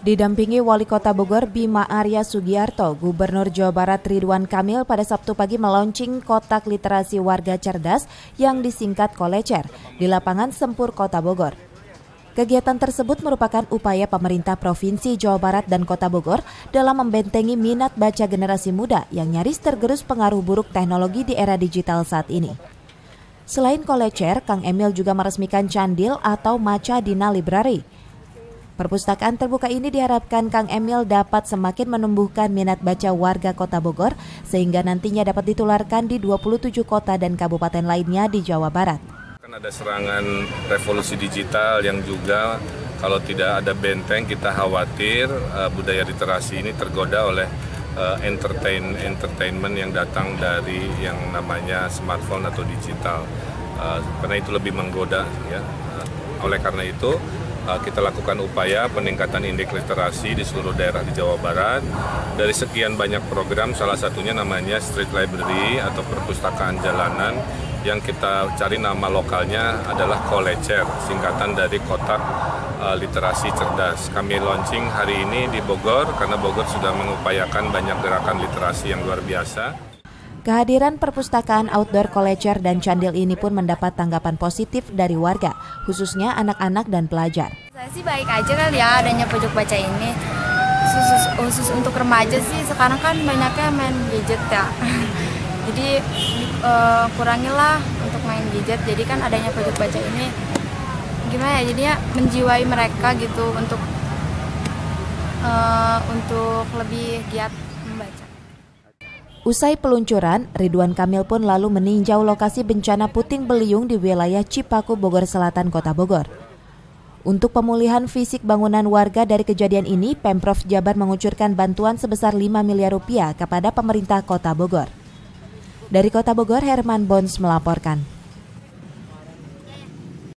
Didampingi Wali Kota Bogor Bima Arya Sugiarto, Gubernur Jawa Barat Ridwan Kamil pada Sabtu pagi meluncing kotak literasi warga cerdas yang disingkat Kolecer di lapangan Sempur Kota Bogor. Kegiatan tersebut merupakan upaya pemerintah Provinsi Jawa Barat dan Kota Bogor dalam membentengi minat baca generasi muda yang nyaris tergerus pengaruh buruk teknologi di era digital saat ini. Selain Kolecer, Kang Emil juga meresmikan Candil atau Maca Dina Library Perpustakaan terbuka ini diharapkan Kang Emil dapat semakin menumbuhkan minat baca warga Kota Bogor sehingga nantinya dapat ditularkan di 27 kota dan kabupaten lainnya di Jawa Barat. Kan ada serangan revolusi digital yang juga kalau tidak ada benteng kita khawatir uh, budaya literasi ini tergoda oleh uh, entertain entertainment yang datang dari yang namanya smartphone atau digital. Uh, karena itu lebih menggoda ya. Uh, oleh karena itu kita lakukan upaya peningkatan indeks literasi di seluruh daerah di Jawa Barat. Dari sekian banyak program, salah satunya namanya Street Library atau perpustakaan jalanan yang kita cari nama lokalnya adalah Kolecer, singkatan dari kotak uh, literasi cerdas. Kami launching hari ini di Bogor karena Bogor sudah mengupayakan banyak gerakan literasi yang luar biasa. Kehadiran perpustakaan outdoor kolecer dan candil ini pun mendapat tanggapan positif dari warga, khususnya anak-anak dan pelajar. Saya sih baik aja kan ya adanya pojok baca ini. Khusus, khusus untuk remaja sih sekarang kan banyaknya main gadget ya. Jadi uh, kurangilah untuk main gadget. Jadi kan adanya pojok baca ini gimana ya jadinya menjiwai mereka gitu untuk uh, untuk lebih giat membaca. Usai peluncuran, Ridwan Kamil pun lalu meninjau lokasi bencana puting beliung di wilayah Cipaku, Bogor Selatan, Kota Bogor. Untuk pemulihan fisik bangunan warga dari kejadian ini, Pemprov Jabar mengucurkan bantuan sebesar 5 miliar rupiah kepada pemerintah Kota Bogor. Dari Kota Bogor, Herman Bons melaporkan.